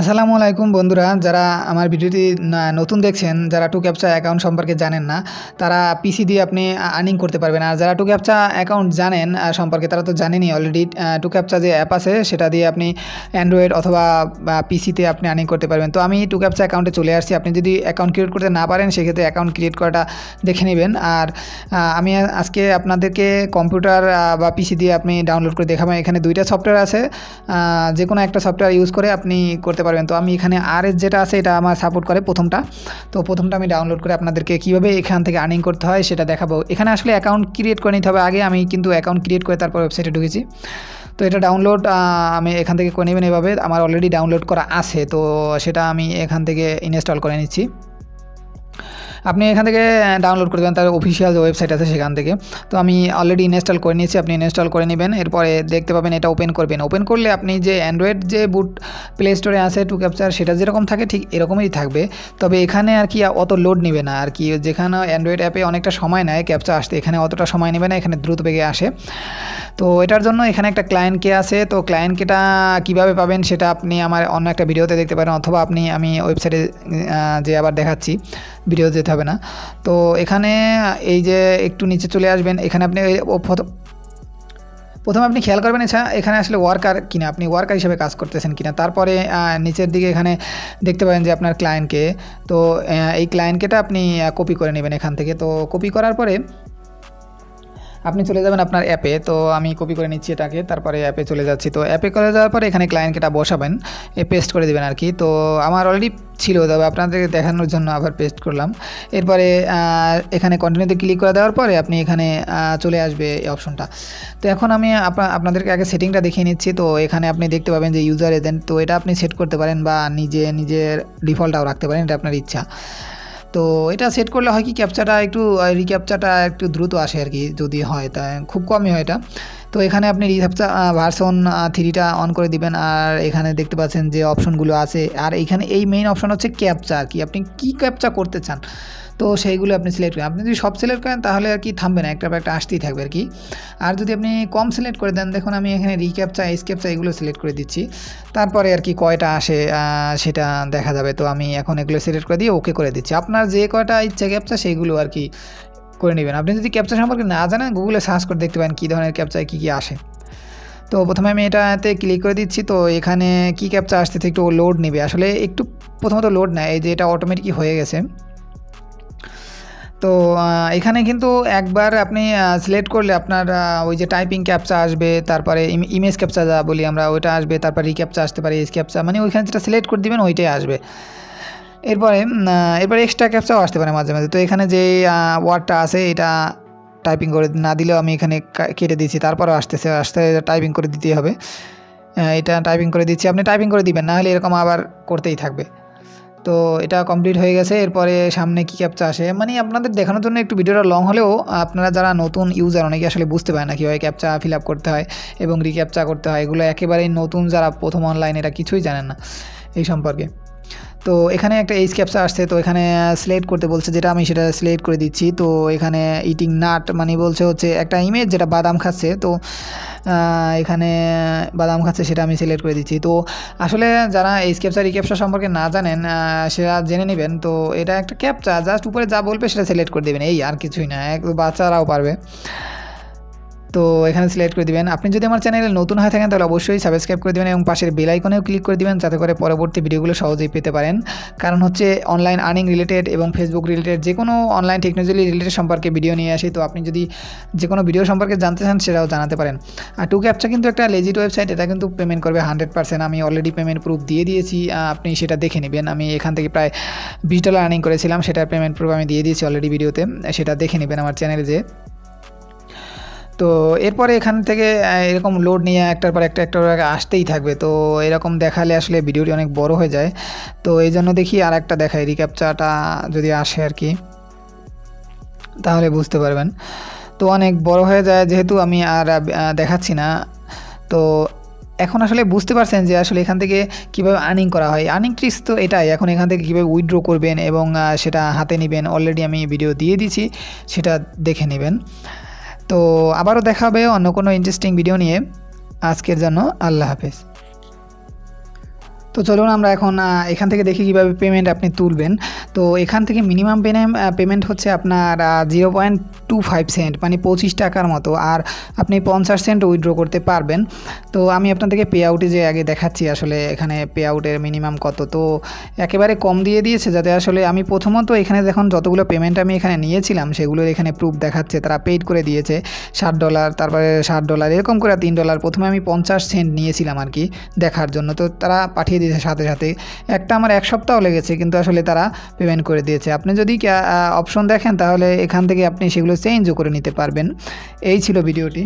আসসালামু আলাইকুম বন্ধুরা, যারা আমার ভিডিওটি নতুন দেখছেন, যারা টু ক্যাপচা অ্যাকাউন্ট সম্পর্কে জানেন না, তারা পিসি দিয়ে আপনি আর্নিং করতে পারবেন। আর যারা টু ক্যাপচা অ্যাকাউন্ট জানেন সম্পর্কে তারা তো জানেনই অলরেডি টু ক্যাপচা যে অ্যাপ আছে, সেটা দিয়ে আপনি অ্যান্ড্রয়েড অথবা পিসিতে আপনি আর্নিং করতে পারবেন। তো আমি টু ক্যাপচা অ্যাকাউন্টে চলে আসছি। আপনি যদি অ্যাকাউন্ট ক্রিয়েট করতে না পারেন, সেক্ষেত্রে অ্যাকাউন্ট ক্রিয়েট করাটা দেখে নেবেন। আর আমি আজকে আপনাদেরকে কম্পিউটার বা পিসি দিয়ে আপনি ডাউনলোড করে দেখাবেন এখানে দুইটা সফটওয়্যার আছে। যে কোনো একটা সফটওয়্যার ইউজ করে আপনি করতে পারবেন। তো আমি এখানে আর যেটা আছে, এটা আমার সাপোর্ট করে প্রথমটা। তো প্রথমটা আমি ডাউনলোড করে আপনাদেরকে কীভাবে এখান থেকে আর্নিং করতে হয় সেটা দেখাবো। এখানে আসলে অ্যাকাউন্ট ক্রিয়েট করে নিতে হবে। আগে আমি কিন্তু অ্যাকাউন্ট ক্রিয়েট করে তারপর ওয়েবসাইটে ঢুকেছি। তো এটা ডাউনলোড আমি এখান থেকে করে নেবেন এভাবে। আমার অলরেডি ডাউনলোড করা আছে। তো সেটা আমি এখান থেকে ইনস্টল করে নিচ্ছি। আপনি এখান থেকে ডাউনলোড করে দেবেন। তার অফিসিয়াল যে ওয়েবসাইট আছে সেখান থেকে। তো আমি অলরেডি ইনস্টল করে নিয়েছি। আপনি ইনস্টল করে নেবেন। এরপরে দেখতে পাবেন এটা ওপেন করবেন। ওপেন করলে আপনি যে অ্যান্ড্রয়েড যে বুট প্লে স্টোরে আছে টু ক্যাপচার সেটা যেরকম থাকে, ঠিক এরকমই থাকবে। তবে এখানে আর কি অত লোড নেবে না। আর কি যেখানে অ্যান্ড্রয়েড অ্যাপে অনেকটা সময় নেয় ক্যাপচা আসতে, এখানে অতটা সময় নেবে না। এখানে দ্রুত বেগে আসে। তো এটার জন্য এখানে একটা ক্লায়েন্ট কে আছে। তো ক্লায়েন্ট কেটা কীভাবে পাবেন সেটা আপনি আমার অন্য একটা ভিডিওতে দেখতে পারেন। অথবা আপনি আমি ওয়েবসাইটে যে আবার দেখাচ্ছি ভিডিও যেতে হবে না। তো এখানে এই যে একটু নিচে চলে আসবেন, এখানে আপনি প্রথম আপনি খেয়াল করবেন এছাড়া এখানে আসলে ওয়ার্কার কিনা, আপনি ওয়ার্কার হিসেবে কাজ করতেছেন কিনা। তারপরে নিচের দিকে এখানে দেখতে পাবেন যে আপনার ক্লায়েন্টকে তো এই ক্লায়েন্টকেটা আপনি কপি করে নেবেন এখান থেকে। তো কপি করার পরে আপনি চলে যাবেন আপনার অ্যাপে, তো আমি কপি করে নিচ্ছি এটাকে, তারপরে অ্যাপে চলে যাচ্ছি। তো অ্যাপে করে যাওয়ার পরে এখানে ক্লায়েন্টকেটা বসাবেন, এ পেস্ট করে দেবেন আর কি তো আমার অলরেডি ছিল, তবে আপনাদেরকে দেখানোর জন্য আবার পেস্ট করলাম। এরপরে এখানে কন্টিনিউতে ক্লিক করে দেওয়ার পরে আপনি এখানে চলে আসবে এই অপশনটা তো এখন আমি আপনা- আপনাদেরকে আগে সেটিংটা দেখিয়ে নিচ্ছি। তো এখানে আপনি দেখতে পাবেন যে ইউজার এজেন্ট তো এটা আপনি সেট করতে পারেন বা নিজে নিজের ডিফল্টটাও রাখতে পারেন, এটা আপনার ইচ্ছা। তো এটা সেট করলে হয় কি ক্যাপচাটা একটু রিক্যাপচাটা একটু দ্রুত আসে আর কি যদি হয়, তা খুব কমই হয় এটা। তো এখানে আপনি রিক্যাপচা ভার্সন থ্রিটা অন করে দিবেন। আর এখানে দেখতে পাচ্ছেন যে অপশনগুলো আছে। আর এখানে এই মেইন অপশন হচ্ছে ক্যাপচা আর কি। আপনি কী ক্যাপচা করতে চান? তো সেইগুলো আপনি সিলেক্ট করেন। আপনি যদি সব সিলেক্ট করেন, তাহলে আর কি থামবে না, একটা একটা আসতেই থাকবে আর কি। আর যদি আপনি কম সিলেক্ট করে দেন, দেখুন আমি এখানে রিক্যাপ রিক্যাপচা এস ক্যাপচা এগুলো সিলেক্ট করে দিচ্ছি। তারপরে আর কি কয়টা আসে সেটা দেখা যাবে। তো আমি এখন এগুলো সিলেক্ট করে দিয়ে ওকে করে দিচ্ছি। আপনার যে কয়টা ইচ্ছা ক্যাপচা সেইগুলো আর কি করে নেবেন। আপনি যদি ক্যাপচা সম্পর্কে না জানেন গুগলে সার্চ করে দেখতে পারেন কী ধরনের ক্যাপচায় কী কী আসে। তো প্রথমে আমি এটাতে ক্লিক করে দিচ্ছি। তো এখানে কী ক্যাপচা আসতেছে, একটু লোড নেবে। আসলে একটু প্রথমত লোড নেয়, এই যে এটা অটোমেটিকই হয়ে গেছে। তো এখানে কিন্তু একবার আপনি সিলেক্ট করলে আপনার ওই যে টাইপিং ক্যাপচা আসবে, তারপরে ইমেজ ক্যাপচা যা বলি আমরা, ওইটা আসবে, তারপর রিক্যাপচা আসতে পারে এস ক্যাপচা মানে ওইখানে যেটা সিলেক্ট করে দিবেন, ওইটাই আসবে। এরপরে এরপরে এক্সট্রা ক্যাপচাও আসতে পারে মাঝে মাঝে। তো এখানে যে ওয়ার্ডটা আছে, এটা টাইপিং করে না দিলেও আমি এখানে কেটে দিচ্ছি তারপরও আসতেছে, আসতে টাইপিং করে দিতেই হবে। এটা টাইপিং করে দিচ্ছি, আপনি টাইপিং করে দিবেন, না হলে এরকম আবার করতেই থাকবে। তো এটা কমপ্লিট হয়ে গেছে। এরপরে সামনে কী ক্যাপচা আসে? মানে আপনাদের দেখানোর জন্য একটু ভিডিওটা লং হলেও আপনারা যারা নতুন ইউজার অনেকে আসলে বুঝতে পারে না কীভাবে ক্যাপচা ফিল আপ করতে হয় এবং রিক্যাপচা করতে হয়। এগুলো একেবারেই নতুন যারা প্রথম অনলাইন এটা কিছুই জানেন না এই সম্পর্কে। তো এখানে একটা এইচ ক্যাপচা আসছে, তো এখানে সিলেক্ট করতে বলছে যেটা আমি সেটা সিলেক্ট করে দিচ্ছি। তো এখানে ইটিং নাট মানে বলছে হচ্ছে একটা ইমেজ যেটা বাদাম খাচ্ছে, তো এখানে বাদাম খাচ্ছে সেটা আমি সিলেক্ট করে দিচ্ছি। তো আসলে যারা এইচ ক্যাপচা রিক্যাপচা সম্পর্কে না জানেন সেটা জেনে নেবেন। তো এটা একটা ক্যাপচা জাস্ট উপরে যা বলবে সেটা সিলেক্ট করে দেবেন। এই আর কিছুই না, এক বাচ্চারাও পারবে। তো এখানে সিলেক্ট করে দিবেন। আপনি যদি আমার চ্যানেলে নতুন হয়ে থাকেন, তাহলে অবশ্যই সাবস্ক্রাইব করে দিবেন এবং পাশের বেল আইকনেও ক্লিক করে দিবেন, যাতে করে পরবর্তী ভিডিওগুলো সহজেই পেতে পারেন। কারণ হচ্ছে অনলাইন আর্নিং রিলেটেড এবং ফেসবুক রিলেটেড যে কোনো অনলাইন টেকনোলজি রিলেটেড সম্পর্কে ভিডিও নিয়ে আসি। তো আপনি যদি যে কোনো ভিডিও সম্পর্কে জানতে চান, সেটাও জানাতে পারেন। আর টু ক্যাপচা কিন্তু একটা লেজিট ওয়েবসাইট এটা কিন্তু পেমেন্ট করবে হান্ড্রেড পার্সেন্ট আমি অলরেডি পেমেন্ট প্রুফ দিয়ে দিয়েছি আপনি সেটা দেখে নেবেন। আমি এখান থেকে প্রায় বিশ ডলার আর্নিং করেছিলাম, সেটার পেমেন্ট প্রুফ আমি দিয়ে দিয়েছি অলরেডি ভিডিওতে সেটা দেখে নেবেন আমার চ্যানেলে যে তো এরপরে এখান থেকে এরকম লোড নিয়ে একটার পর একটা, একটার আসতেই থাকবে। তো এরকম দেখালে আসলে ভিডিওটি অনেক বড় হয়ে যায়। তো এই জন্য দেখি আর একটা দেখাই রিক্যাপচাটা যদি আসে আর কি, তাহলে বুঝতে পারবেন। তো অনেক বড় হয়ে যায়, যেহেতু আমি আর দেখাচ্ছি না। তো এখন আসলে বুঝতে পারছেন যে আসলে এখান থেকে কীভাবে আর্নিং করা হয়। আর্নিং ট্রিক্স তো এটাই, এখন এখান থেকে কীভাবে উইথড্র করবেন এবং সেটা হাতে নেবেন। অলরেডি আমি ভিডিও দিয়ে দিয়েছি, সেটা দেখে নেবেন। তো আবারও দেখাবে অন্য কোনো ইন্টারেস্টিং ভিডিও নিয়ে। আজকের জন্য আল্লাহ হাফেজ। তো চলুন আমরা এখন এখান থেকে দেখি কীভাবে পেমেন্ট আপনি তুলবেন। তো এখান থেকে মিনিমাম পেমেন্ট হচ্ছে আপনার zero point two five cent মানে পঁচিশ টাকার মতো, আর আপনি পঞ্চাশ সেন্ট উইথড্র করতে পারবেন। তো আমি আপনাদেরকে পে আউটে যে আগে দেখাচ্ছি, আসলে এখানে পে আউটের মিনিমাম কত। তো একেবারে কম দিয়ে দিয়েছে, যাতে আসলে আমি প্রথমত এখানে দেখুন, যতগুলো পেমেন্ট আমি এখানে নিয়েছিলাম, সেগুলোর এখানে প্রুফ দেখাচ্ছে, তারা পেইড করে দিয়েছে, ষাট ডলার তারপরে ষাট ডলার এরকম করে তিন ডলার প্রথমে আমি পঞ্চাশ সেন্ট নিয়েছিলাম আর কি দেখার জন্য। তো তারা পাঠিয়ে দিয়েছে সাথে সাথে। একটা আমার এক সপ্তাহ লেগেছে, কিন্তু আসলে তারা পেমেন্ট করে দিয়েছে। আপনি যদি অপশন দেখেন, তাহলে এখান থেকে আপনি সেগুলো চেঞ্জও করে নিতে পারবেন। এই ছিল ভিডিওটি।